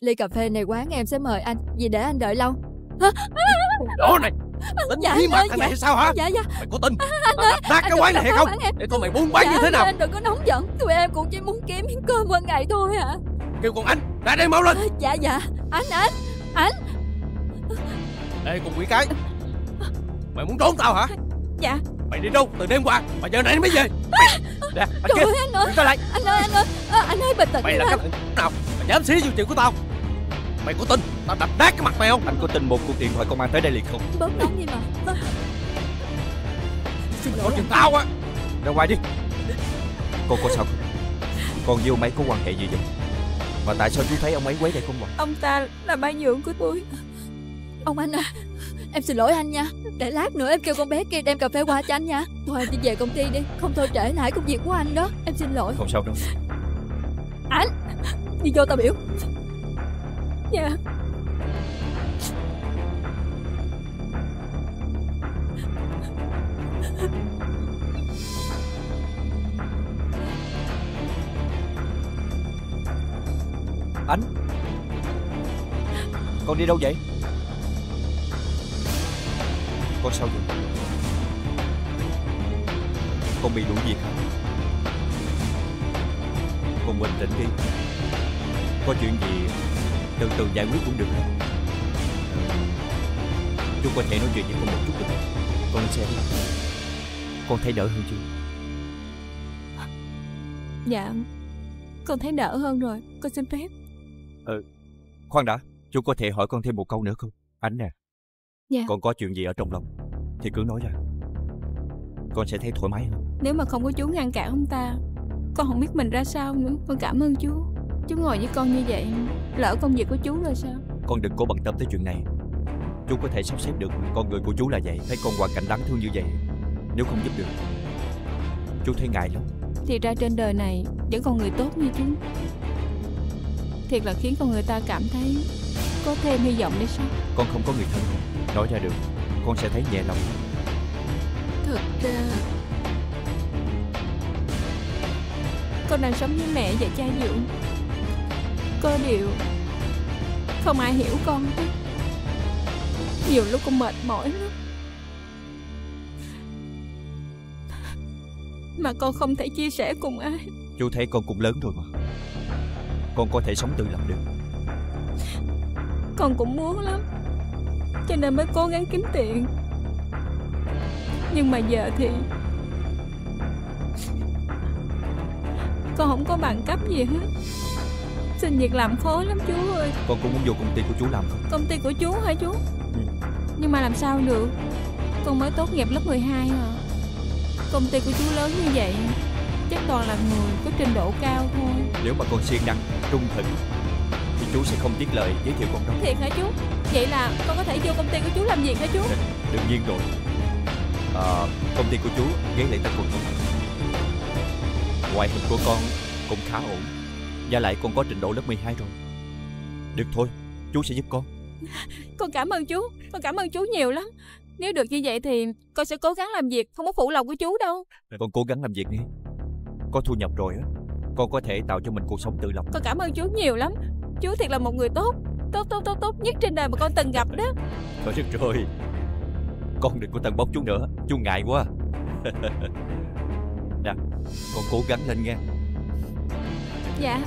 Ly cà phê này quán em sẽ mời anh. Vì để anh đợi lâu. Đó này Tính Dạ, bí anh mật ơi, thằng dạ. này sao hả? Dạ dạ. Mày có tin. Anh ơi nát anh cái quán này hay không. Để coi mày buôn bán dạ, như thế anh nào? Anh đừng có nóng giận. Tụi em cũng chỉ muốn kiếm miếng cơm qua ngày thôi hả? Kêu con anh Ra đây mau lên. Dạ dạ. Anh anh Ê con quỷ cái. Mày muốn trốn tao hả? Dạ. Mày đi đâu? Từ đêm qua Mà giờ này mới về. Mày Nè anh Trời kia ơi anh ơi. lại. Anh ơi anh ơi. À, Anh ơi bình tĩnh Mày là lên. cái thằng nào? Mày dám xí vô chuyện của tao Mày có tin Tao đập nát cái mặt mày không? Anh có tin một cuộc điện thoại công an tới đây liền không? Bớt nóng đi mà? Bớt. Xin lỗi chừng tao á. Ra ngoài đi Cô có sao? Không Con với ông ấy có quan hệ gì vậy? Mà tại sao chú thấy ông ấy quấy đây không ạ Ông ta là ba dưỡng của tôi. Ông anh à Em xin lỗi anh nha. Để lát nữa em kêu con bé kia đem cà phê qua cho anh nha. Thôi anh đi về công ty đi. Không thôi trễ nải công việc của anh đó. Em xin lỗi. Không sao đâu. Anh Đi vô tao biểu Dạ. Anh Con đi đâu vậy? Con sao vậy? Con bị đuổi việc hả? Con bình tĩnh đi. Có chuyện gì từ từ giải quyết cũng được hả Chú có thể nói chuyện với con một chút được không? Con lên xe đi. Con thấy đỡ hơn chưa? Dạ. Con thấy đỡ hơn rồi. Con xin phép. Khoan đã. Chú có thể hỏi con thêm một câu nữa không? Ánh nè. Dạ. Con có chuyện gì ở trong lòng? Thì cứ nói ra. Con sẽ thấy thoải mái hơn. Nếu mà không có chú ngăn cản ông ta Con không biết mình ra sao nữa. Con cảm ơn chú Chú ngồi với con như vậy Lỡ công việc của chú rồi sao? Con đừng có bận tâm tới chuyện này. Chú có thể sắp xếp được Con người của chú là vậy Thấy con hoàn cảnh đáng thương như vậy Nếu không giúp được Chú thấy ngại lắm. Thì ra trên đời này Vẫn còn người tốt như chú Thiệt là khiến con người ta cảm thấy Có thêm hy vọng để sống Con không có người thân Nói ra được Con sẽ thấy nhẹ lòng. Thực ra Con đang sống với mẹ và cha dưỡng Có điều Không ai hiểu con Nhiều lúc con mệt mỏi lắm. Mà con không thể chia sẻ cùng ai. Chú thấy con cũng lớn rồi mà. Con có thể sống tự lập được. Con cũng muốn lắm. Cho nên mới cố gắng kiếm tiền. Nhưng mà giờ thì Con không có bằng cấp gì hết Xin việc làm khó lắm chú ơi. Con cũng muốn vô công ty của chú làm không Công ty của chú hả chú? Nhưng mà làm sao được? Con mới tốt nghiệp lớp 12 à Công ty của chú lớn như vậy Chắc toàn là người có trình độ cao thôi. Nếu mà con siêng năng, trung thực Thì chú sẽ không tiếc lời giới thiệu con đâu. Thiệt hả chú? Vậy là con có thể vô công ty của chú làm việc hả chú? Đương nhiên rồi. À, Công ty của chú ghé lại tân quận không Ngoại hình của con cũng khá ổn Và lại con có trình độ lớp 12 rồi. Được thôi, chú sẽ giúp con. Con cảm ơn chú Con cảm ơn chú nhiều lắm. Nếu được như vậy thì con sẽ cố gắng làm việc Không có phụ lòng của chú đâu. Con cố gắng làm việc đi. Có thu nhập rồi á Con có thể tạo cho mình cuộc sống tự lập. Con cảm ơn chú nhiều lắm. Chú thiệt là một người tốt Tốt tốt tốt tốt nhất trên đời mà con từng gặp đó. Thôi được rồi. Con đừng có tần bốc chú nữa Chú ngại quá. Nè Con cố gắng lên nha Dạ